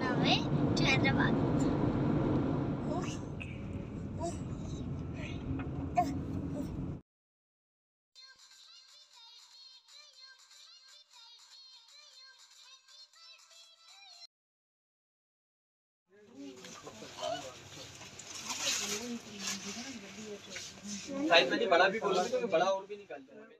नवे to Hyderabad size में बड़ा भी बोलोगे तो बड़ा और भी निकल दूँगा